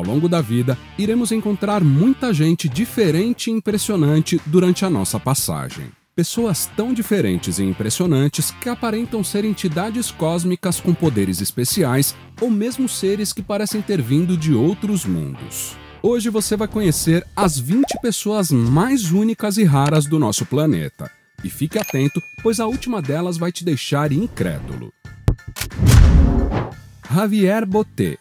Ao longo da vida, iremos encontrar muita gente diferente e impressionante durante a nossa passagem. Pessoas tão diferentes e impressionantes que aparentam ser entidades cósmicas com poderes especiais ou mesmo seres que parecem ter vindo de outros mundos. Hoje você vai conhecer as 20 pessoas mais únicas e raras do nosso planeta. E fique atento, pois a última delas vai te deixar incrédulo. Javier Botet.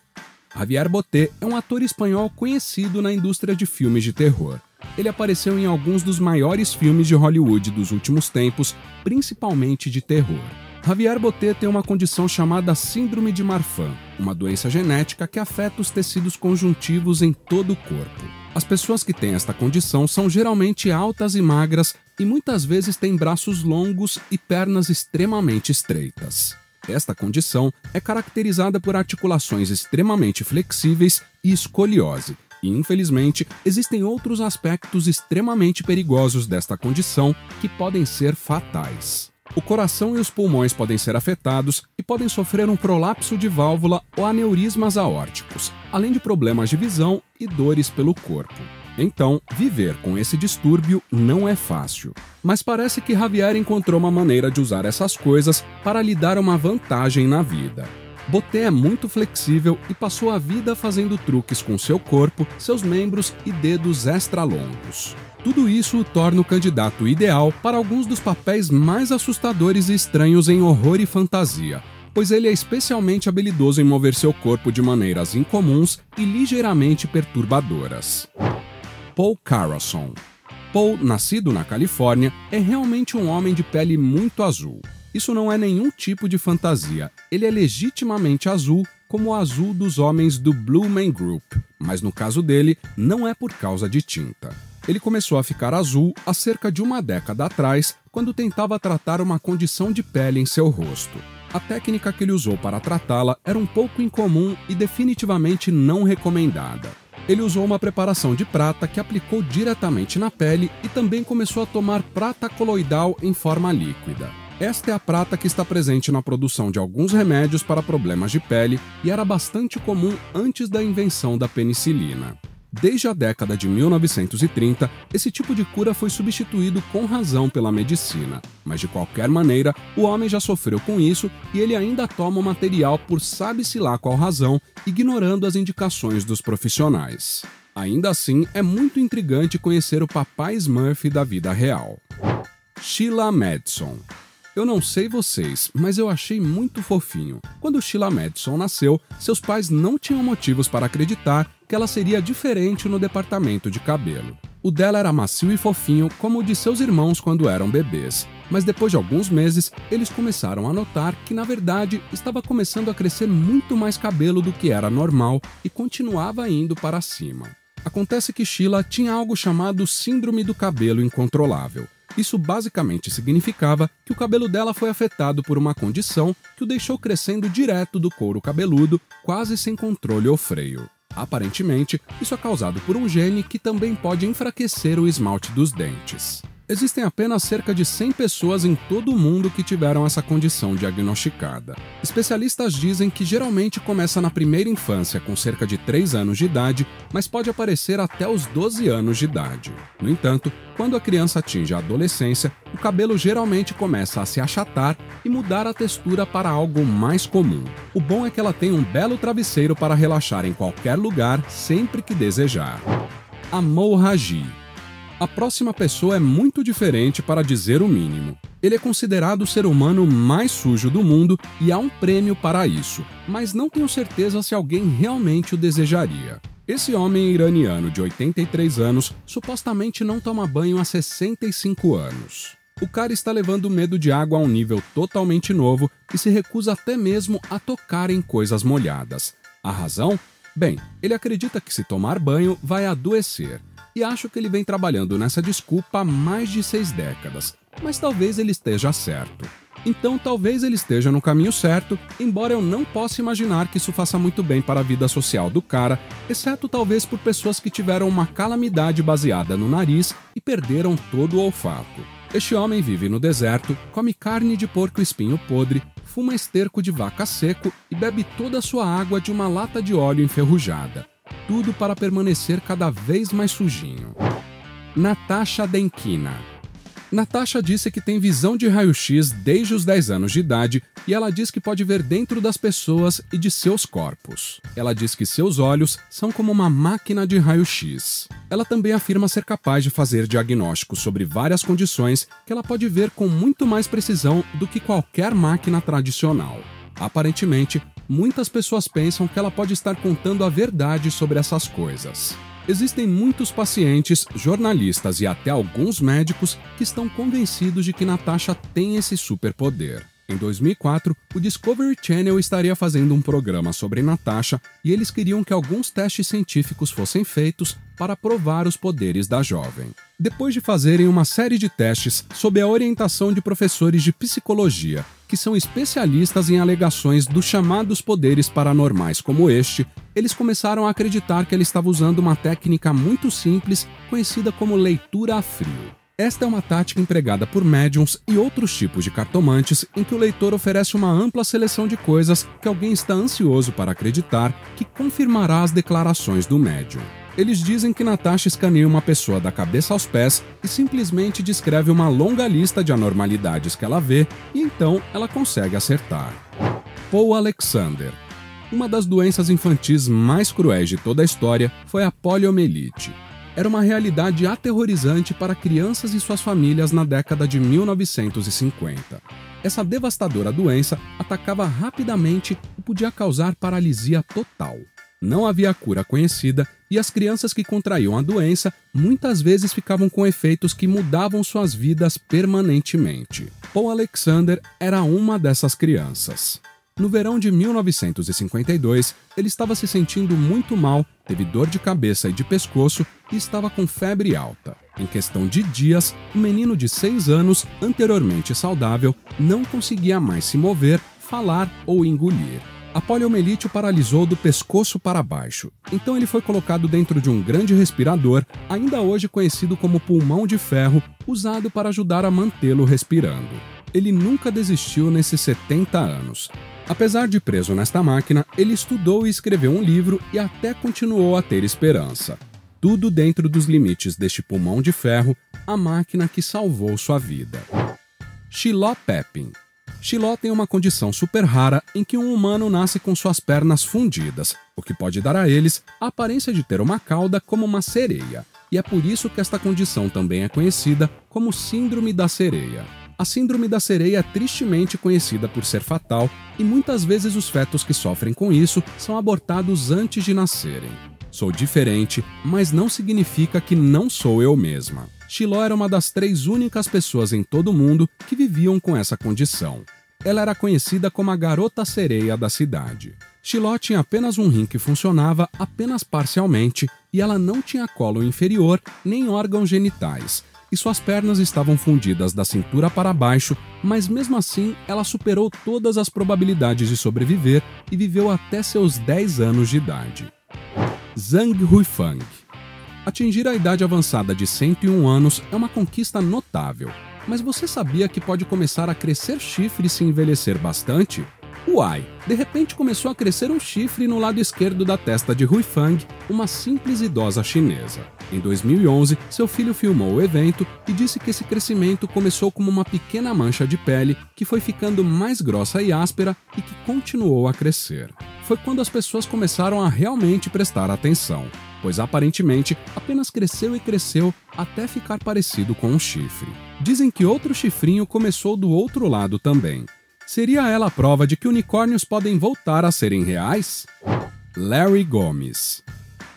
Javier Botet é um ator espanhol conhecido na indústria de filmes de terror ele apareceu em alguns dos maiores filmes de Hollywood dos últimos tempos, principalmente de terror. Javier Botet tem uma condição chamada Síndrome de Marfan, uma doença genética que afeta os tecidos conjuntivos em todo o corpo. As pessoas que têm esta condição são geralmente altas e magras e muitas vezes têm braços longos e pernas extremamente estreitas. Esta condição é caracterizada por articulações extremamente flexíveis e escoliose, e, infelizmente, existem outros aspectos extremamente perigosos desta condição que podem ser fatais. O coração e os pulmões podem ser afetados e podem sofrer um prolapso de válvula ou aneurismas aórticos, além de problemas de visão e dores pelo corpo. Então, viver com esse distúrbio não é fácil. Mas parece que Javier encontrou uma maneira de usar essas coisas para lhe dar uma vantagem na vida. Boté é muito flexível e passou a vida fazendo truques com seu corpo, seus membros e dedos extra longos. Tudo isso o torna o candidato ideal para alguns dos papéis mais assustadores e estranhos em horror e fantasia, pois ele é especialmente habilidoso em mover seu corpo de maneiras incomuns e ligeiramente perturbadoras. Paul Carlson Paul, nascido na Califórnia, é realmente um homem de pele muito azul. Isso não é nenhum tipo de fantasia, ele é legitimamente azul, como o azul dos homens do Blue Man Group, mas no caso dele, não é por causa de tinta. Ele começou a ficar azul há cerca de uma década atrás, quando tentava tratar uma condição de pele em seu rosto. A técnica que ele usou para tratá-la era um pouco incomum e definitivamente não recomendada. Ele usou uma preparação de prata que aplicou diretamente na pele e também começou a tomar prata coloidal em forma líquida. Esta é a prata que está presente na produção de alguns remédios para problemas de pele e era bastante comum antes da invenção da penicilina. Desde a década de 1930, esse tipo de cura foi substituído com razão pela medicina, mas de qualquer maneira, o homem já sofreu com isso e ele ainda toma o material por sabe-se lá qual razão, ignorando as indicações dos profissionais. Ainda assim, é muito intrigante conhecer o papai Smurf da vida real. Sheila Madison eu não sei vocês, mas eu achei muito fofinho. Quando Sheila Madison nasceu, seus pais não tinham motivos para acreditar que ela seria diferente no departamento de cabelo. O dela era macio e fofinho, como o de seus irmãos quando eram bebês. Mas depois de alguns meses, eles começaram a notar que, na verdade, estava começando a crescer muito mais cabelo do que era normal e continuava indo para cima. Acontece que Sheila tinha algo chamado Síndrome do Cabelo Incontrolável isso basicamente significava que o cabelo dela foi afetado por uma condição que o deixou crescendo direto do couro cabeludo, quase sem controle ou freio. Aparentemente, isso é causado por um gene que também pode enfraquecer o esmalte dos dentes. Existem apenas cerca de 100 pessoas em todo o mundo que tiveram essa condição diagnosticada. Especialistas dizem que geralmente começa na primeira infância, com cerca de 3 anos de idade, mas pode aparecer até os 12 anos de idade. No entanto, quando a criança atinge a adolescência, o cabelo geralmente começa a se achatar e mudar a textura para algo mais comum. O bom é que ela tem um belo travesseiro para relaxar em qualquer lugar sempre que desejar. Amou Raji a próxima pessoa é muito diferente para dizer o mínimo. Ele é considerado o ser humano mais sujo do mundo e há um prêmio para isso, mas não tenho certeza se alguém realmente o desejaria. Esse homem iraniano de 83 anos supostamente não toma banho há 65 anos. O cara está levando o medo de água a um nível totalmente novo e se recusa até mesmo a tocar em coisas molhadas. A razão? Bem, ele acredita que se tomar banho vai adoecer e acho que ele vem trabalhando nessa desculpa há mais de seis décadas, mas talvez ele esteja certo. Então talvez ele esteja no caminho certo, embora eu não possa imaginar que isso faça muito bem para a vida social do cara, exceto talvez por pessoas que tiveram uma calamidade baseada no nariz e perderam todo o olfato. Este homem vive no deserto, come carne de porco espinho podre, fuma esterco de vaca seco e bebe toda a sua água de uma lata de óleo enferrujada. Tudo para permanecer cada vez mais sujinho. Natasha Denkina Natasha disse que tem visão de raio-x desde os 10 anos de idade e ela diz que pode ver dentro das pessoas e de seus corpos. Ela diz que seus olhos são como uma máquina de raio-x. Ela também afirma ser capaz de fazer diagnósticos sobre várias condições que ela pode ver com muito mais precisão do que qualquer máquina tradicional. Aparentemente, muitas pessoas pensam que ela pode estar contando a verdade sobre essas coisas. Existem muitos pacientes, jornalistas e até alguns médicos que estão convencidos de que Natasha tem esse superpoder. Em 2004, o Discovery Channel estaria fazendo um programa sobre Natasha e eles queriam que alguns testes científicos fossem feitos para provar os poderes da jovem. Depois de fazerem uma série de testes sob a orientação de professores de psicologia, que são especialistas em alegações dos chamados poderes paranormais como este, eles começaram a acreditar que ela estava usando uma técnica muito simples conhecida como leitura a frio. Esta é uma tática empregada por médiums e outros tipos de cartomantes em que o leitor oferece uma ampla seleção de coisas que alguém está ansioso para acreditar que confirmará as declarações do médium. Eles dizem que Natasha escaneia uma pessoa da cabeça aos pés e simplesmente descreve uma longa lista de anormalidades que ela vê e então ela consegue acertar. Paul Alexander Uma das doenças infantis mais cruéis de toda a história foi a poliomielite era uma realidade aterrorizante para crianças e suas famílias na década de 1950. Essa devastadora doença atacava rapidamente e podia causar paralisia total. Não havia cura conhecida e as crianças que contraíam a doença muitas vezes ficavam com efeitos que mudavam suas vidas permanentemente. Paul Alexander era uma dessas crianças. No verão de 1952, ele estava se sentindo muito mal, teve dor de cabeça e de pescoço e estava com febre alta. Em questão de dias, o menino de 6 anos, anteriormente saudável, não conseguia mais se mover, falar ou engolir. A poliomielite o paralisou do pescoço para baixo, então ele foi colocado dentro de um grande respirador, ainda hoje conhecido como pulmão de ferro, usado para ajudar a mantê-lo respirando. Ele nunca desistiu nesses 70 anos. Apesar de preso nesta máquina, ele estudou e escreveu um livro e até continuou a ter esperança. Tudo dentro dos limites deste pulmão de ferro, a máquina que salvou sua vida. Shiló Pepin Shiló tem uma condição super rara em que um humano nasce com suas pernas fundidas, o que pode dar a eles a aparência de ter uma cauda como uma sereia, e é por isso que esta condição também é conhecida como Síndrome da Sereia. A síndrome da sereia é tristemente conhecida por ser fatal e muitas vezes os fetos que sofrem com isso são abortados antes de nascerem. Sou diferente, mas não significa que não sou eu mesma. Shiló era uma das três únicas pessoas em todo o mundo que viviam com essa condição. Ela era conhecida como a garota sereia da cidade. Shiló tinha apenas um rim que funcionava apenas parcialmente e ela não tinha colo inferior nem órgãos genitais, e suas pernas estavam fundidas da cintura para baixo, mas mesmo assim ela superou todas as probabilidades de sobreviver e viveu até seus 10 anos de idade. Zhang Huifang Atingir a idade avançada de 101 anos é uma conquista notável, mas você sabia que pode começar a crescer chifre se envelhecer bastante? Uai, de repente começou a crescer um chifre no lado esquerdo da testa de Huifang, uma simples idosa chinesa. Em 2011, seu filho filmou o evento e disse que esse crescimento começou como uma pequena mancha de pele que foi ficando mais grossa e áspera e que continuou a crescer. Foi quando as pessoas começaram a realmente prestar atenção, pois aparentemente apenas cresceu e cresceu até ficar parecido com um chifre. Dizem que outro chifrinho começou do outro lado também. Seria ela a prova de que unicórnios podem voltar a serem reais? Larry Gomes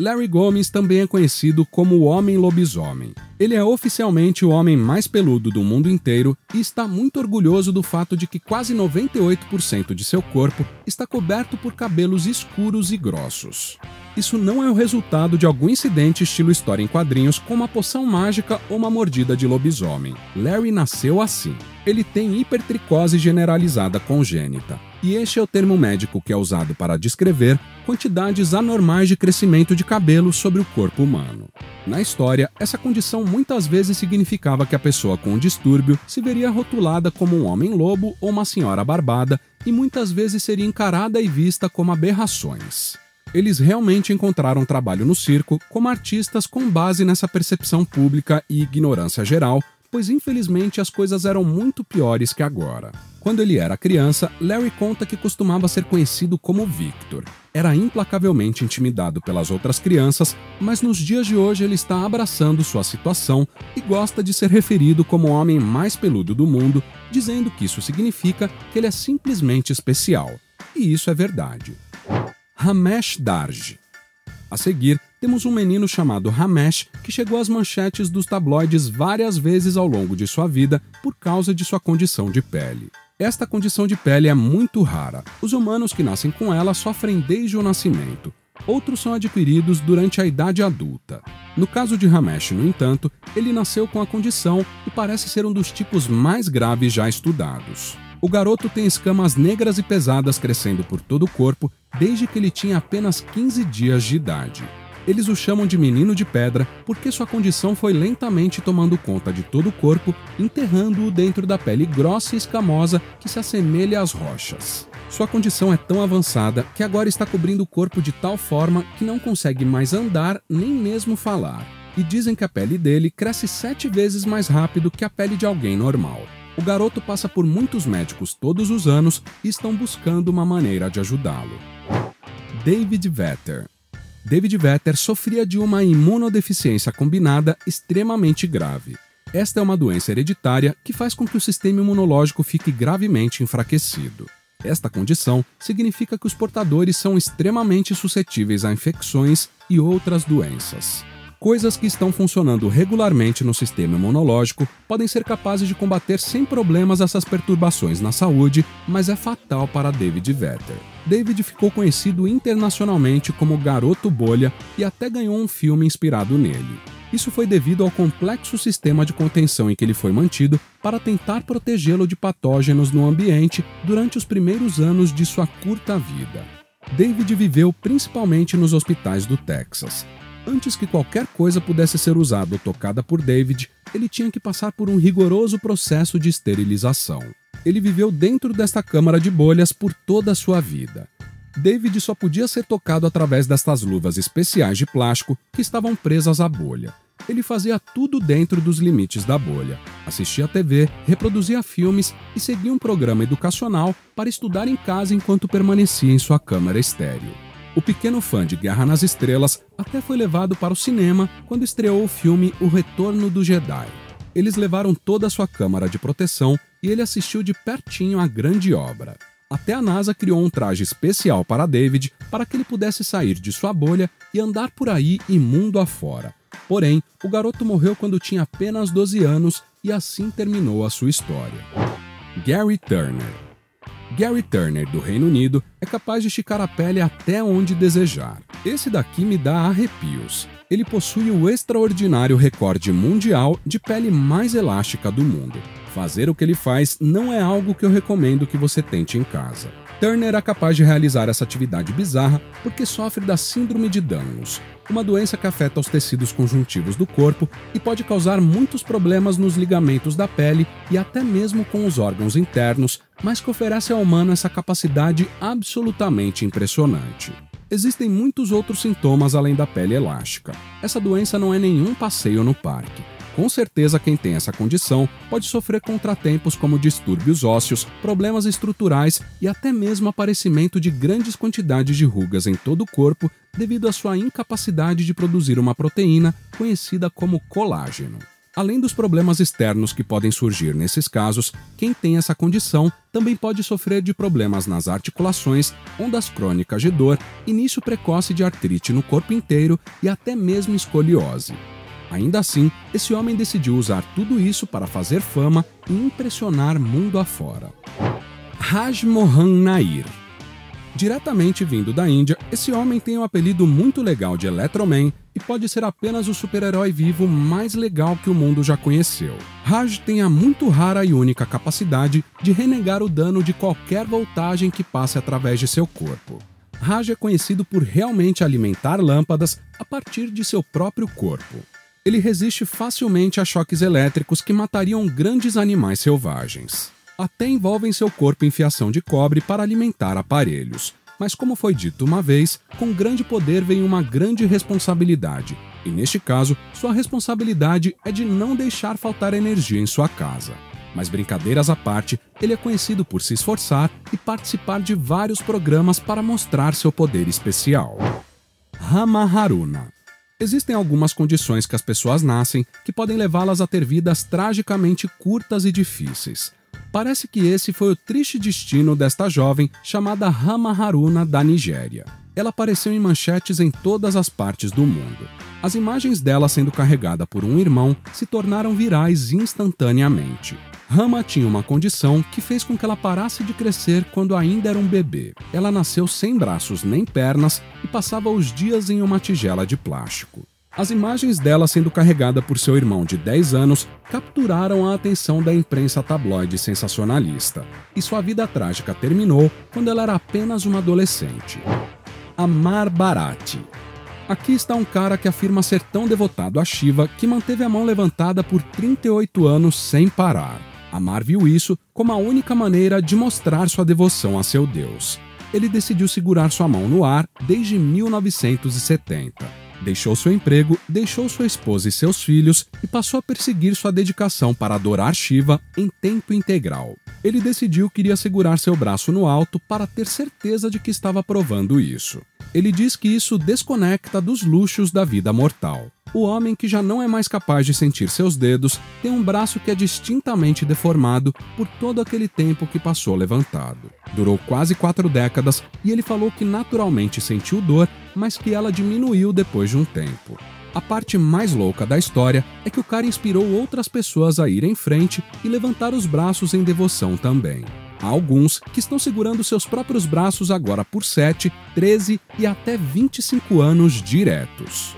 Larry Gomes também é conhecido como o Homem Lobisomem. Ele é oficialmente o homem mais peludo do mundo inteiro e está muito orgulhoso do fato de que quase 98% de seu corpo está coberto por cabelos escuros e grossos. Isso não é o resultado de algum incidente estilo história em quadrinhos, como uma poção mágica ou uma mordida de lobisomem. Larry nasceu assim. Ele tem hipertricose generalizada congênita e este é o termo médico que é usado para descrever quantidades anormais de crescimento de cabelo sobre o corpo humano. Na história, essa condição muitas vezes significava que a pessoa com o distúrbio se veria rotulada como um homem-lobo ou uma senhora barbada e muitas vezes seria encarada e vista como aberrações. Eles realmente encontraram trabalho no circo como artistas com base nessa percepção pública e ignorância geral, pois infelizmente as coisas eram muito piores que agora. Quando ele era criança, Larry conta que costumava ser conhecido como Victor. Era implacavelmente intimidado pelas outras crianças, mas nos dias de hoje ele está abraçando sua situação e gosta de ser referido como o homem mais peludo do mundo, dizendo que isso significa que ele é simplesmente especial. E isso é verdade. Ramesh Darji. A seguir, temos um menino chamado Ramesh que chegou às manchetes dos tabloides várias vezes ao longo de sua vida por causa de sua condição de pele. Esta condição de pele é muito rara. Os humanos que nascem com ela sofrem desde o nascimento. Outros são adquiridos durante a idade adulta. No caso de Ramesh, no entanto, ele nasceu com a condição e parece ser um dos tipos mais graves já estudados. O garoto tem escamas negras e pesadas crescendo por todo o corpo desde que ele tinha apenas 15 dias de idade. Eles o chamam de menino de pedra porque sua condição foi lentamente tomando conta de todo o corpo, enterrando-o dentro da pele grossa e escamosa que se assemelha às rochas. Sua condição é tão avançada que agora está cobrindo o corpo de tal forma que não consegue mais andar nem mesmo falar. E dizem que a pele dele cresce sete vezes mais rápido que a pele de alguém normal. O garoto passa por muitos médicos todos os anos e estão buscando uma maneira de ajudá-lo. David Vetter David Vetter sofria de uma imunodeficiência combinada extremamente grave. Esta é uma doença hereditária que faz com que o sistema imunológico fique gravemente enfraquecido. Esta condição significa que os portadores são extremamente suscetíveis a infecções e outras doenças. Coisas que estão funcionando regularmente no sistema imunológico podem ser capazes de combater sem problemas essas perturbações na saúde, mas é fatal para David Vetter. David ficou conhecido internacionalmente como Garoto Bolha e até ganhou um filme inspirado nele. Isso foi devido ao complexo sistema de contenção em que ele foi mantido para tentar protegê-lo de patógenos no ambiente durante os primeiros anos de sua curta vida. David viveu principalmente nos hospitais do Texas, Antes que qualquer coisa pudesse ser usada ou tocada por David, ele tinha que passar por um rigoroso processo de esterilização. Ele viveu dentro desta câmara de bolhas por toda a sua vida. David só podia ser tocado através destas luvas especiais de plástico que estavam presas à bolha. Ele fazia tudo dentro dos limites da bolha. Assistia TV, reproduzia filmes e seguia um programa educacional para estudar em casa enquanto permanecia em sua câmara estéril. O pequeno fã de Guerra nas Estrelas até foi levado para o cinema quando estreou o filme O Retorno do Jedi. Eles levaram toda a sua câmara de proteção e ele assistiu de pertinho à grande obra. Até a NASA criou um traje especial para David para que ele pudesse sair de sua bolha e andar por aí imundo afora. Porém, o garoto morreu quando tinha apenas 12 anos e assim terminou a sua história. Gary Turner Gary Turner, do Reino Unido, é capaz de esticar a pele até onde desejar. Esse daqui me dá arrepios. Ele possui o extraordinário recorde mundial de pele mais elástica do mundo. Fazer o que ele faz não é algo que eu recomendo que você tente em casa. Turner é capaz de realizar essa atividade bizarra porque sofre da Síndrome de Danos, uma doença que afeta os tecidos conjuntivos do corpo e pode causar muitos problemas nos ligamentos da pele e até mesmo com os órgãos internos, mas que oferece ao humano essa capacidade absolutamente impressionante. Existem muitos outros sintomas além da pele elástica. Essa doença não é nenhum passeio no parque. Com certeza, quem tem essa condição pode sofrer contratempos como distúrbios ósseos, problemas estruturais e até mesmo aparecimento de grandes quantidades de rugas em todo o corpo devido à sua incapacidade de produzir uma proteína conhecida como colágeno. Além dos problemas externos que podem surgir nesses casos, quem tem essa condição também pode sofrer de problemas nas articulações, ondas crônicas de dor, início precoce de artrite no corpo inteiro e até mesmo escoliose. Ainda assim, esse homem decidiu usar tudo isso para fazer fama e impressionar mundo afora. Raj Mohan Nair Diretamente vindo da Índia, esse homem tem um apelido muito legal de Electroman e pode ser apenas o super-herói vivo mais legal que o mundo já conheceu. Raj tem a muito rara e única capacidade de renegar o dano de qualquer voltagem que passe através de seu corpo. Raj é conhecido por realmente alimentar lâmpadas a partir de seu próprio corpo. Ele resiste facilmente a choques elétricos que matariam grandes animais selvagens. Até envolvem seu corpo em fiação de cobre para alimentar aparelhos. Mas, como foi dito uma vez, com grande poder vem uma grande responsabilidade. E neste caso, sua responsabilidade é de não deixar faltar energia em sua casa. Mas brincadeiras à parte, ele é conhecido por se esforçar e participar de vários programas para mostrar seu poder especial. Rama Haruna Existem algumas condições que as pessoas nascem que podem levá-las a ter vidas tragicamente curtas e difíceis. Parece que esse foi o triste destino desta jovem chamada Rama Haruna da Nigéria. Ela apareceu em manchetes em todas as partes do mundo. As imagens dela sendo carregada por um irmão se tornaram virais instantaneamente. Rama tinha uma condição que fez com que ela parasse de crescer quando ainda era um bebê. Ela nasceu sem braços nem pernas e passava os dias em uma tigela de plástico. As imagens dela sendo carregada por seu irmão de 10 anos capturaram a atenção da imprensa tabloide sensacionalista, e sua vida trágica terminou quando ela era apenas uma adolescente. Amar Barati. Aqui está um cara que afirma ser tão devotado a Shiva que manteve a mão levantada por 38 anos sem parar. Amar viu isso como a única maneira de mostrar sua devoção a seu Deus. Ele decidiu segurar sua mão no ar desde 1970 Deixou seu emprego, deixou sua esposa e seus filhos e passou a perseguir sua dedicação para adorar Shiva em tempo integral. Ele decidiu que iria segurar seu braço no alto para ter certeza de que estava provando isso. Ele diz que isso desconecta dos luxos da vida mortal. O homem que já não é mais capaz de sentir seus dedos tem um braço que é distintamente deformado por todo aquele tempo que passou levantado. Durou quase quatro décadas e ele falou que naturalmente sentiu dor, mas que ela diminuiu depois de um tempo. A parte mais louca da história é que o cara inspirou outras pessoas a ir em frente e levantar os braços em devoção também. Há alguns que estão segurando seus próprios braços agora por 7, 13 e até 25 anos diretos.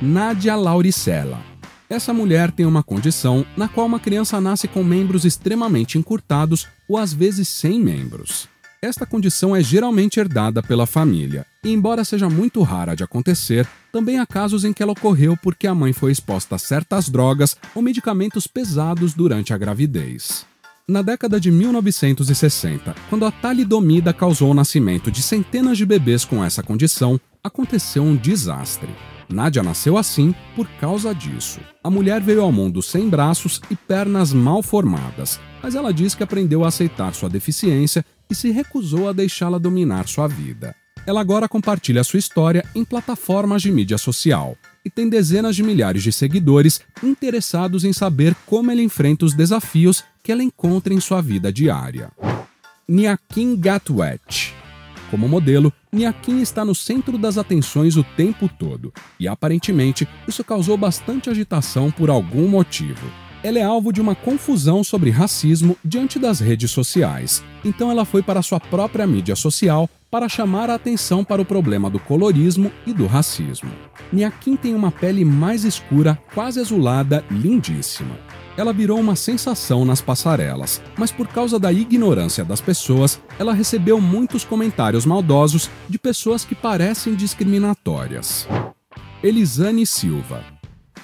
Nádia Lauricella. Essa mulher tem uma condição na qual uma criança nasce com membros extremamente encurtados ou às vezes sem membros. Esta condição é geralmente herdada pela família, e embora seja muito rara de acontecer, também há casos em que ela ocorreu porque a mãe foi exposta a certas drogas ou medicamentos pesados durante a gravidez. Na década de 1960, quando a talidomida causou o nascimento de centenas de bebês com essa condição, aconteceu um desastre. Nádia nasceu assim por causa disso. A mulher veio ao mundo sem braços e pernas mal formadas, mas ela diz que aprendeu a aceitar sua deficiência e se recusou a deixá-la dominar sua vida. Ela agora compartilha sua história em plataformas de mídia social e tem dezenas de milhares de seguidores interessados em saber como ela enfrenta os desafios que ela encontra em sua vida diária. Niakin Gatwet como modelo, Niakin está no centro das atenções o tempo todo, e aparentemente isso causou bastante agitação por algum motivo. Ela é alvo de uma confusão sobre racismo diante das redes sociais, então ela foi para sua própria mídia social para chamar a atenção para o problema do colorismo e do racismo. Niakin tem uma pele mais escura, quase azulada, lindíssima ela virou uma sensação nas passarelas, mas por causa da ignorância das pessoas, ela recebeu muitos comentários maldosos de pessoas que parecem discriminatórias. Elisane Silva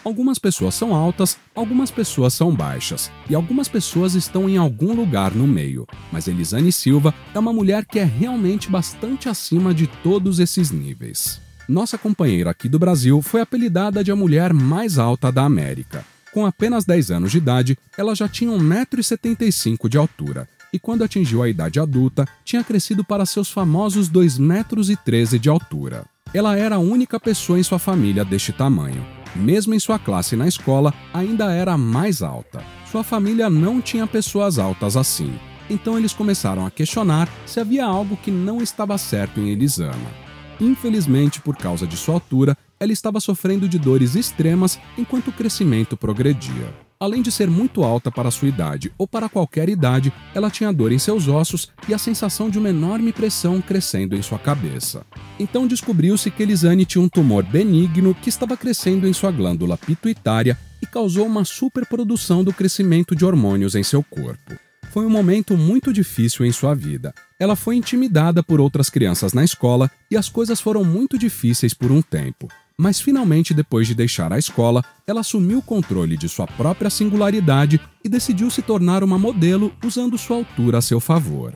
Algumas pessoas são altas, algumas pessoas são baixas, e algumas pessoas estão em algum lugar no meio. Mas Elisane Silva é uma mulher que é realmente bastante acima de todos esses níveis. Nossa companheira aqui do Brasil foi apelidada de a mulher mais alta da América. Com apenas 10 anos de idade, ela já tinha 1,75m de altura, e quando atingiu a idade adulta, tinha crescido para seus famosos 2,13m de altura. Ela era a única pessoa em sua família deste tamanho. Mesmo em sua classe na escola, ainda era mais alta. Sua família não tinha pessoas altas assim. Então eles começaram a questionar se havia algo que não estava certo em Elisana. Infelizmente, por causa de sua altura, ela estava sofrendo de dores extremas enquanto o crescimento progredia. Além de ser muito alta para sua idade ou para qualquer idade, ela tinha dor em seus ossos e a sensação de uma enorme pressão crescendo em sua cabeça. Então descobriu-se que Elisane tinha um tumor benigno que estava crescendo em sua glândula pituitária e causou uma superprodução do crescimento de hormônios em seu corpo. Foi um momento muito difícil em sua vida. Ela foi intimidada por outras crianças na escola e as coisas foram muito difíceis por um tempo. Mas finalmente, depois de deixar a escola, ela assumiu o controle de sua própria singularidade e decidiu se tornar uma modelo usando sua altura a seu favor.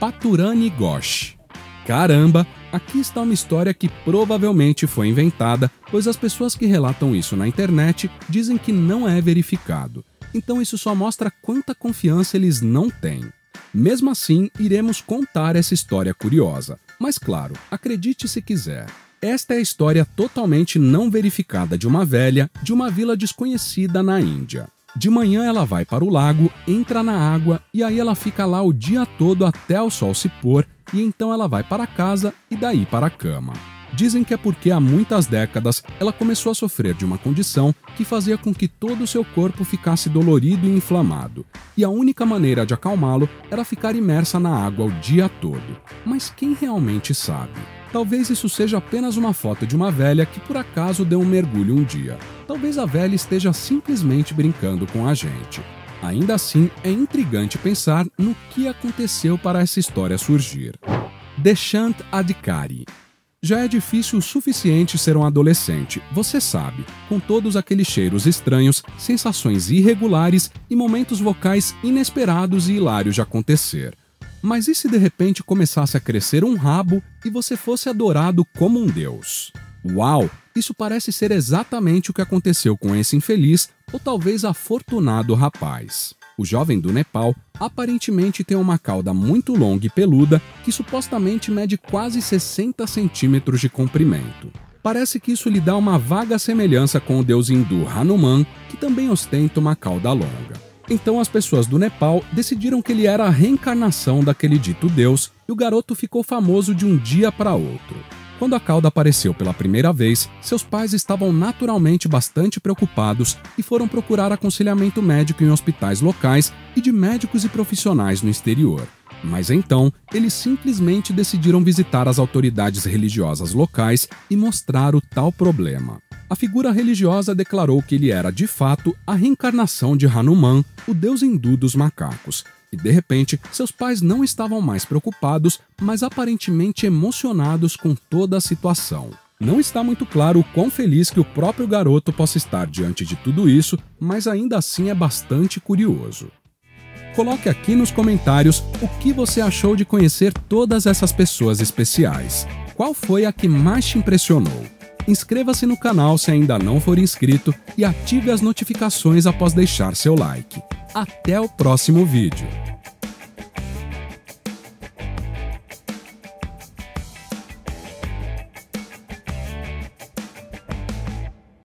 Paturani Ghosh Caramba, aqui está uma história que provavelmente foi inventada, pois as pessoas que relatam isso na internet dizem que não é verificado. Então isso só mostra quanta confiança eles não têm. Mesmo assim, iremos contar essa história curiosa. Mas claro, acredite se quiser. Esta é a história totalmente não verificada de uma velha de uma vila desconhecida na Índia. De manhã ela vai para o lago, entra na água e aí ela fica lá o dia todo até o sol se pôr e então ela vai para casa e daí para a cama. Dizem que é porque há muitas décadas ela começou a sofrer de uma condição que fazia com que todo o seu corpo ficasse dolorido e inflamado, e a única maneira de acalmá-lo era ficar imersa na água o dia todo. Mas quem realmente sabe? Talvez isso seja apenas uma foto de uma velha que por acaso deu um mergulho um dia. Talvez a velha esteja simplesmente brincando com a gente. Ainda assim, é intrigante pensar no que aconteceu para essa história surgir. Deshant Adhikari já é difícil o suficiente ser um adolescente, você sabe, com todos aqueles cheiros estranhos, sensações irregulares e momentos vocais inesperados e hilários de acontecer. Mas e se de repente começasse a crescer um rabo e você fosse adorado como um deus? Uau! Isso parece ser exatamente o que aconteceu com esse infeliz ou talvez afortunado rapaz. O jovem do Nepal aparentemente tem uma cauda muito longa e peluda que supostamente mede quase 60 centímetros de comprimento. Parece que isso lhe dá uma vaga semelhança com o deus hindu Hanuman, que também ostenta uma cauda longa. Então as pessoas do Nepal decidiram que ele era a reencarnação daquele dito deus e o garoto ficou famoso de um dia para outro. Quando a cauda apareceu pela primeira vez, seus pais estavam naturalmente bastante preocupados e foram procurar aconselhamento médico em hospitais locais e de médicos e profissionais no exterior. Mas então, eles simplesmente decidiram visitar as autoridades religiosas locais e mostrar o tal problema. A figura religiosa declarou que ele era de fato a reencarnação de Hanuman, o deus hindu dos macacos, e de repente, seus pais não estavam mais preocupados, mas aparentemente emocionados com toda a situação. Não está muito claro o quão feliz que o próprio garoto possa estar diante de tudo isso, mas ainda assim é bastante curioso. Coloque aqui nos comentários o que você achou de conhecer todas essas pessoas especiais. Qual foi a que mais te impressionou? Inscreva-se no canal se ainda não for inscrito e ative as notificações após deixar seu like. Até o próximo vídeo.